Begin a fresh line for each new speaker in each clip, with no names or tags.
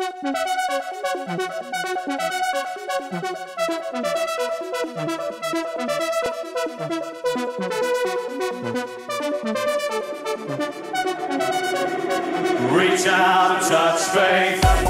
Reach out touch faith.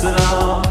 Personal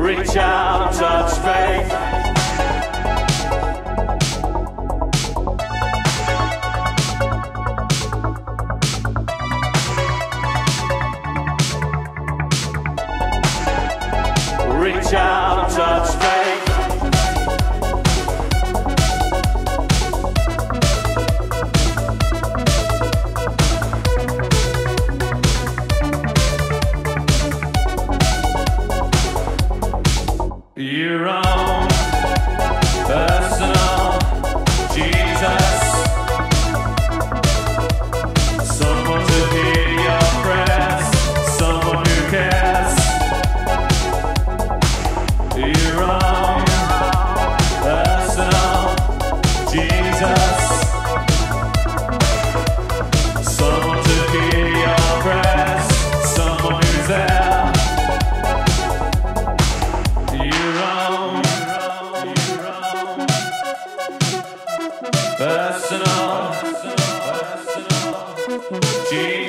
Reach out, touch faith. Jesus.